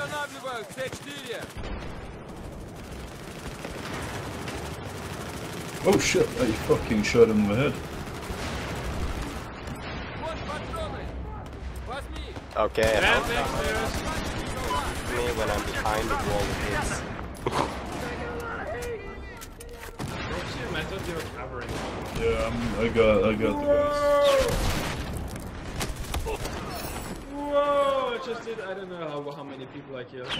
Устанавливаю Т4. Oh shit, I fucking shot him in the head. Вот патроны. Возьми. Okay, Yeah, help thanks, Neros. me when I'm behind the wall of this. Shit, I thought you were covering. Yeah, I'm, I got, I got the guys. I don't know how, how many people I killed.